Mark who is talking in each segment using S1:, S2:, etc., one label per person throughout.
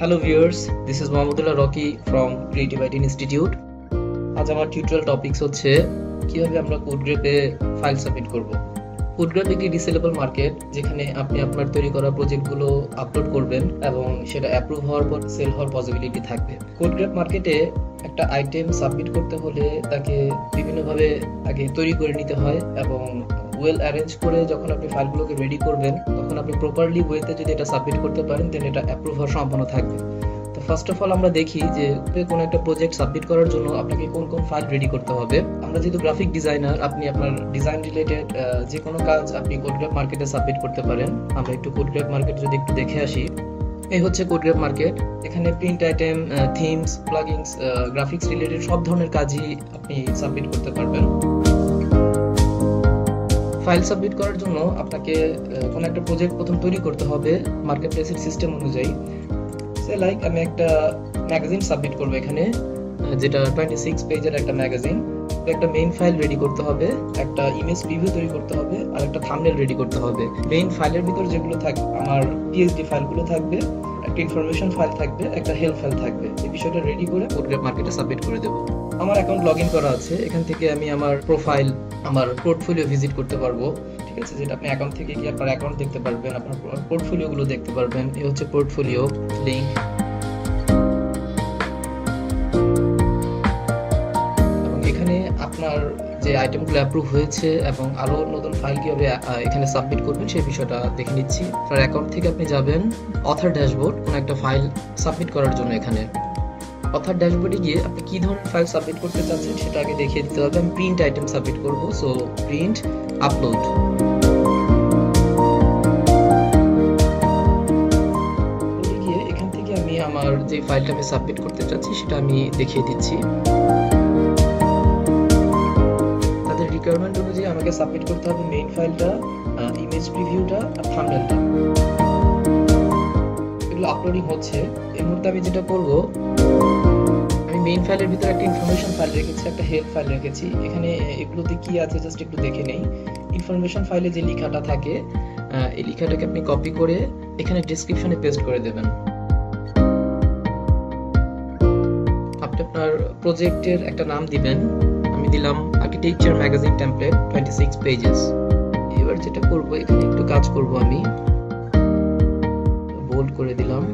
S1: Hello viewers this is Mohammadullah Rocky from creative IT institute আজ আমার tutorial topics হচ্ছে কীভাবে আমরা কোডগ্রেপে ফাইল সাবমিট করব। কোডগ্রেপ একটি ডিসেলেবল মার্কেট যেখানে আপনি আপনার তৈরি করা প্রজেক্টগুলো আপলোড করবেন এবং সেটা অ্যাপ্রুভ হওয়ার পর সেল হওয়ার পসিবিলিটি থাকবে। কোডগ্রেপ মার্কেটে একটা আইটেম সাবমিট করতে হলে তাকে বিভিন্নভাবে আগে তৈরি করে নিতে হয় এবং ওয়েল অ্যারেঞ্জ করে যখন আপনি ফাইলগুলোকে রেডি করবেন, তখন আপনি প্রপারলি ওয়েতে যদি এটা সাবমিট করতে পারেন দেন এটা অ্যাপ্রুভ হওয়ার সম্ভাবনা থাকবে। তো ফার্স্ট অফ অল আমরা দেখি যে কোনো একটা প্রজেক্ট সাবমিট করার জন্য আপনাকে কোন কোন ফাইল রেডি করতে হবে। আমরা যেহেতু গ্রাফিক ডিজাইনার আপনি আপনার ডিজাইন রিলেটেড যে কোনো কাজ আপনি কোডগ্রাফ মার্কেটে সাবমিট করতে পারেন। আমরা একটু কোডগ্রাফ মার্কেট যদি একটু দেখে আসি, এই হচ্ছে কোডগ্রাফ মার্কেট এখানে print item themes plugins graphics related সব ধরনের কাজই আপনি সাবমিট করতে পারবেন। ফাইল সাবমিট করার জন্য আপনাকে কোনো একটা প্রজেক্ট প্রথম তৈরি করতে হবে মার্কেট প্লেসের সিস্টেম অনুযায়ী। সে লাইক আমি একটা ম্যাগাজিন সাবমিট করব এখানে, যেটা টোয়েন্টি সিক্স পেজের একটা ম্যাগাজিন একটা মেইন ফাইল রেডি করতে হবে, একটা ইমেজ প্রিভিউ তৈরি করতে হবে, আর একটা থাম্বনেল রেডি করতে হবে। মেইন ফাইলের ভিতর যেগুলো থাকবে আমার পিএইচডি ফাইলগুলো থাকবে, একটা ইনফরমেশন ফাইল থাকবে, একটা হেল্প ফাইল থাকবে। এই বিষয়টা রেডি করে কোডগ্রাফ মার্কেটে সাবমিট করে দেবো। আমার অ্যাকাউন্ট লগ ইন করা আছে, এখান থেকে আমি আমার প্রোফাইল আমার পোর্টফোলিও ভিজিট করতে পারব। ঠিক আছে? যেটা আপনি অ্যাকাউন্ট থেকে গিয়ে আপনার অ্যাকাউন্ট দেখতে পারবেন, আপনার পোর্টফোলিওগুলো দেখতে পারবেন। এই হচ্ছে পোর্টফোলিও লিঙ্ক যে আইটেমগুলো অ্যাপ্রুভ হয়েছে এবং আরও নতুন ফাইল কীভাবে এখানে সাবমিট করবেন সেই বিষয়টা দেখে নিচ্ছি। আপনার অ্যাকাউন্ট থেকে আপনি যাবেন অথার ড্যাশবোর্ড কোনো একটা ফাইল সাবমিট করার জন্য এখানে। অথার ড্যাশবোর্ডে গিয়ে আপনি কি ধরনের ফাইল সাবমিট করতে চাচ্ছেন সেটা আগে দেখিয়ে দিতে হবে। আমি প্রিন্ট আইটেম সাবমিট করব সো প্রিন্ট আপলোড গিয়ে এখান থেকে আমি আমার যে ফাইলটা আমি সাবমিট করতে চাচ্ছি সেটা আমি দেখিয়ে দিচ্ছি। রিকোয়ারমেন্ট অনুযায়ী আমাকে সাবমিট করতে হবে মেইন ফাইলটা ইমেজ প্রিভিউটা আর থাম্বনেলটা এগুলো আপলোডিং হচ্ছে। এই মুহূর্তে আমি যেটা করব, আমি মেইন ফাইলের ভিতরে একটা ইনফরমেশন ফাইল রেখেছি, একটা হেল্প ফাইল রেখেছি। এখানে এগুলোতে কি আছে জাস্ট একটু দেখে নেই। ইনফরমেশন ফাইলে যে লেখাটা থাকে এই লেখাটাকে আপনি কপি করে এখানে ডেসক্রিপশনে পেস্ট করে দেবেন। আপনি আপনার প্রজেক্টের একটা নাম দিবেন। আমি দিলাম architecture magazine template twenty six pages এবার যেটা করব এখানে একটু কাজ করব আমি। বোল্ড করে দিলাম।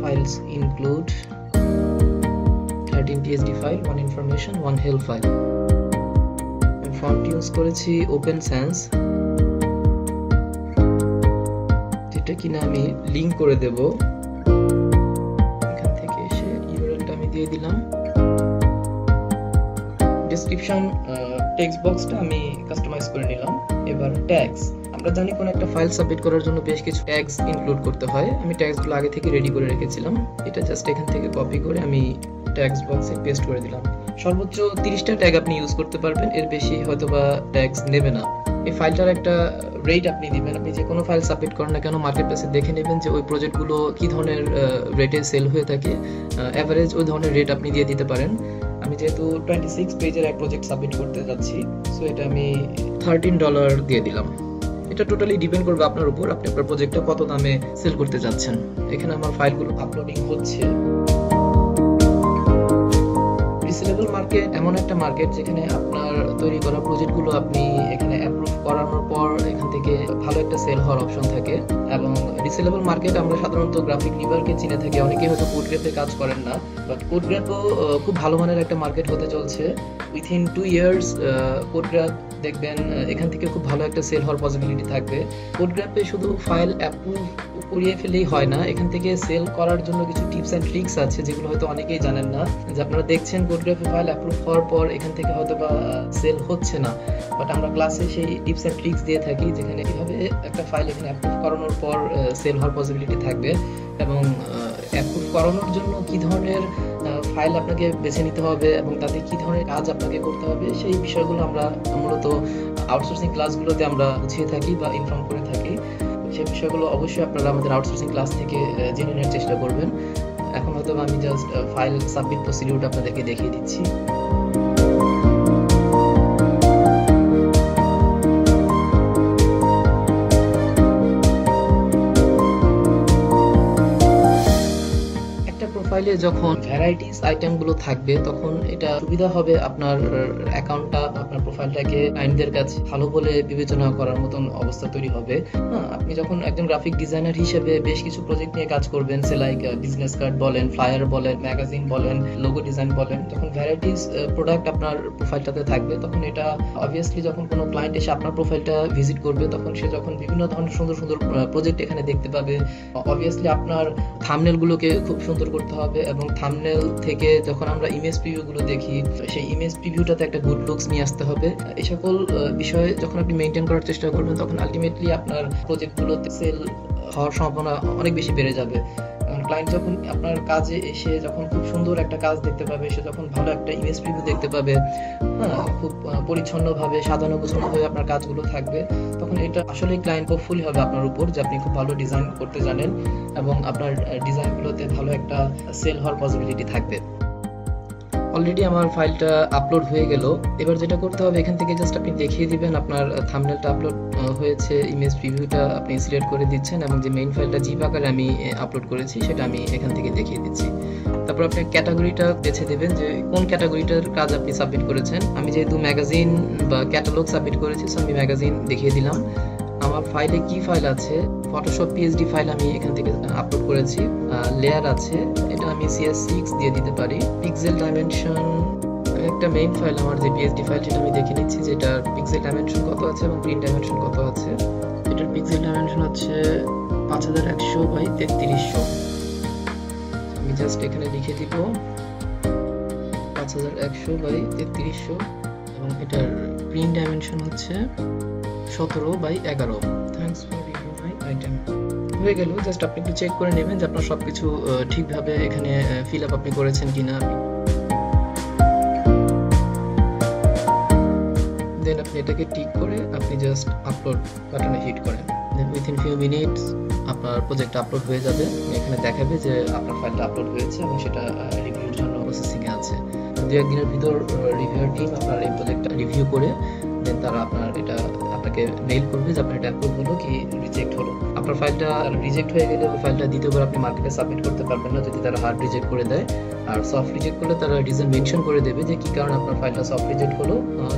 S1: Files include 13 TSD file, one information, one help file. Font use করেছি ওপেন সেন্স যেটা কিনা আমি লিংক করে দেব। ডেসক্রিপশন টেক্সট বক্সটা আমি কাস্টমাইজ করে নিলাম। এবার ট্যাগস আমরা জানি কোন একটা ফাইল সাবমিট করার জন্য বেশ কিছু ট্যাগস ইনক্লুড করতে হয়। আমি ট্যাগসগুলো আগে থেকে রেডি করে রেখেছিলাম। এটা জাস্ট এখান থেকে কপি করে আমি ট্যাগস বক্সে পেস্ট করে দিলাম। সর্বোচ্চ তিরিশটা ট্যাগ আপনি ইউজ করতে পারবেন। এর বেশি হয়তো বা ট্যাগস নেবে না। এই ফাইলটার একটা রেট আপনি দিবেন। আপনি যে কোনো ফাইল সাবমিট করেন না কেন মার্কেট প্লেসে দেখে নেবেন যে ওই প্রজেক্টগুলো কি ধরনের রেটে সেল হয়ে থাকে। অ্যাভারেজ ওই ধরনের রেট আপনি দিয়ে দিতে পারেন। যেহেতু টোয়েন্টি সিক্স পেজের এক প্রজেক্ট সাবমিট করতে যাচ্ছি সো এটা আমি থার্টিন ডলার দিয়ে দিলাম। এটা টোটালি ডিপেন্ড করবে আপনার উপর, আপনি আপনার প্রজেক্টটা কত দামে সেল করতে যাচ্ছেন। এখানে আমার ফাইলগুলো আপলোডিং হচ্ছে। রিসেলেবল মার্কেট এমন একটা মার্কেট যেখানে আপনার তৈরি করা প্রজেক্টগুলো আপনি এখানে অ্যাপ্রুভ করানোর পর থেকে ভালো একটা সেল হওয়ার অপশন থাকে এবং রিসেলেবল মার্কেট আমরা সাধারণত গ্রাফিক রিভারকে চিনে থাকি অনেকেই হয়তো কোড কাজ করেন না বাট কোড খুব ভালো মানের একটা মার্কেট হতে চলছে। উইথিন টু ইয়ার্স কোড দেখবেন এখান থেকে খুব ভালো একটা সেল হওয়ার পসিবিলিটি থাকবে। কোড শুধু ফাইল অ্যাপ্রুভ করিয়ে ফেলেই হয় না, এখান থেকে সেল করার জন্য কিছু টিপস অ্যান্ড ট্রিক্স আছে, যেগুলো হয়তো অনেকেই জানেন না, যে আপনারা দেখছেন কোডগ্রাফে ফাইল অ্যাপ্রুভ হওয়ার পর এখান থেকে হয়তো বা সেল হচ্ছে না। বাট আমরা ক্লাসে সেই টিপস অ্যান্ড ট্রিক্স দিয়ে থাকি, যেখানে কীভাবে একটা ফাইল এখানে অ্যাপ্রুভ করানোর পর সেল হওয়ার পসিবিলিটি থাকবে এবং অ্যাপ্রুভ করানোর জন্য কি ধরনের ফাইল আপনাকে বেছে নিতে হবে এবং তাতে কি ধরনের কাজ আপনাকে করতে হবে, সেই বিষয়গুলো আমরা মূলত আউটসোর্সিং ক্লাসগুলোতে আমরা বুঝিয়ে থাকি বা ইনফর্ম করে থাকি। সেই বিষয়গুলো অবশ্যই আপনারা আমাদের আউটসোর্সিং ক্লাস থেকে জেনে নেওয়ার চেষ্টা করবেন। এখন হয়তো আমি জাস্ট ফাইল সাবমিট প্রসিডিউরটা আপনাদেরকে দেখিয়ে দিচ্ছি। যখন ভ্যারাইটিস আইটেমগুলো থাকবে, তখন এটা সুবিধা হবে আপনার অ্যাকাউন্টটা আপনার প্রোফাইলটাকে ক্লায়েন্টদের কাছে ভালো বলে বিবেচনা করার মতন অবস্থা তৈরি হবে। হ্যাঁ আপনি যখন একজন গ্রাফিক ডিজাইনার হিসেবে বেশ কিছু প্রজেক্ট নিয়ে কাজ করবেন, সে লাইক বিজনেস কার্ড বলেন ফ্লায়ার বলেন ম্যাগাজিন বলেন লোগো ডিজাইন বলেন, তখন ভ্যারাইটিস প্রোডাক্ট আপনার প্রোফাইলটাতে থাকবে। তখন এটা অবভিয়াসলি যখন কোনো ক্লায়েন্ট এসে আপনার প্রোফাইলটা ভিজিট করবে, তখন সে যখন বিভিন্ন ধরনের সুন্দর সুন্দর প্রজেক্ট এখানে দেখতে পাবে। অবভিয়াসলি আপনার থামনেল গুলোকে খুব সুন্দর করতে হবে। এবং থামনেল থেকে যখন আমরা ইমেজ প্রিভিউগুলো দেখি, সেই ইমেজ প্রিভিউটাতে একটা গুড লুকস নিয়ে আসতে হবে। এই সকল বিষয়ে যখন আপনি মেনটেন করার চেষ্টা করবেন, তখন আলটিমেটলি আপনার প্রজেক্টগুলোতে সেল হওয়ার সম্ভাবনা অনেক বেশি বেড়ে যাবে। ক্লায়েন্ট যখন আপনার কাজে এসে যখন খুব সুন্দর একটা কাজ দেখতে পাবে, সে যখন ভালো একটা ইমেজ প্রিভিউ দেখতে পাবে হ্যাঁ খুব পরিচ্ছন্নভাবে সাজানো গোছানোভাবে আপনার কাজগুলো থাকবে, তখন এটা আসলে ক্লায়েন্ট হোপফুলি হবে আপনার উপর যে আপনি খুব ভালো ডিজাইন করতে জানেন এবং আপনার ডিজাইনগুলোতে ভালো একটা সেল হওয়ার পসিবিলিটি থাকবে। অলরেডি আমার ফাইলটা আপলোড হয়ে গেল। এবার যেটা করতে হবে, এখান থেকে জাস্ট আপনি দেখিয়ে দিবেন আপনার থাম্বনেলটা আপলোড হয়েছে ইমেজ প্রিভিউটা আপনি সিলেক্ট করে দিচ্ছেন এবং যে মেইন ফাইলটা জিপ আকারে আমি আপলোড করেছি, সেটা আমি এখান থেকে দেখিয়ে দিচ্ছি। তারপর আপনি ক্যাটাগরিটা বেছে দেবেন যে কোন ক্যাটাগরিটার কাজ আপনি সাবমিট করেছেন। আমি যেহেতু ম্যাগাজিন বা ক্যাটালগ সাবমিট করেছি সো আমি ম্যাগাজিন দেখিয়ে দিলাম। আমার ফাইলে কি ফাইল আছে? ফটোশপ পিএইচডি ফাইল আমি এখান থেকে আপলোড করেছি। লেয়ার আছে। এটা আমি সিএস সিক্স দিয়ে দিতে পারি। পিক্সেল ডাইমেনশন একটা মেইন ফাইল আমার যে পিএইচডি ফাইল সেটা আমি দেখে নিচ্ছি যে এটার পিক্সেল ডাইমেনশন কত আছে এবং প্রিন্ট ডাইমেনশন কত আছে। এটার পিক্সেল ডাইমেনশন হচ্ছে পাঁচ হাজার একশো বাই তেত্রিশশো। আমি জাস্ট এখানে লিখে দিব পাঁচ হাজার একশো বাই তেত্রিশশো এবং এটার প্রিন্ট ডাইমেনশন হচ্ছে সতেরো বাই এগারো। Thanks for review my item হয়ে গেল জাস্ট আপনি একটু চেক করে নেবেন যে আপনার সবকিছু আহ, ঠিকভাবে এখানে ফিল আপ আপনি করেছেন কিনা। দেন আপনি এটাকে টিক করে আপনি জাস্ট আপলোড বাটনে হিট করেন। দেন উইথিন ফিউ মিনিটস আপনার প্রজেক্ট আপলোড হয়ে যাবে। এখানে দেখাবে যে আপনার ফাইলটা আপলোড হয়েছে এবং সেটা রিভিউর জন্য প্রসেসিং এ আছে। দু একদিনের ভিতর রিভিউর টিম আপনার এই প্রজেক্টটা রিভিউ করে দেন তারা আপনার এটা আপনাকে মেইল করবে যে আপনার এটা অ্যাপ্রুভ হলো কি রিজেক্ট হলো। আপনার ফাইলটা রিজেক্ট হয়ে গেলে ওই ফাইলটা দ্বিতীয়বার আপনি মার্কেটে সাবমিট করতে পারবেন না। যদি তারা হার্ড রিজেক্ট করে দেয়, আর সফট রিজেক্ট করলে তারা রিজন মেনশন করে দেবে যে কি কারণে আপনার ফাইলটা সফট রিজেক্ট হলো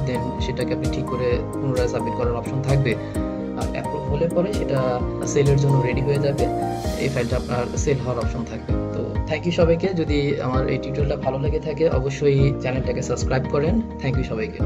S1: দেন সেটাকে আপনি ঠিক করে পুনরায় সাবমিট করার অপশন থাকবে। আর অ্যাপ্রুভ হলে পরে সেটা সেলের জন্য রেডি হয়ে যাবে। এই ফাইলটা আপনার সেল হওয়ার অপশন থাকবে। তো থ্যাংক ইউ সবাইকে। যদি আমার এই টিউটোরিয়ালটা ভালো লেগে থাকে, অবশ্যই চ্যানেলটাকে সাবস্ক্রাইব করেন। থ্যাংক ইউ সবাইকে।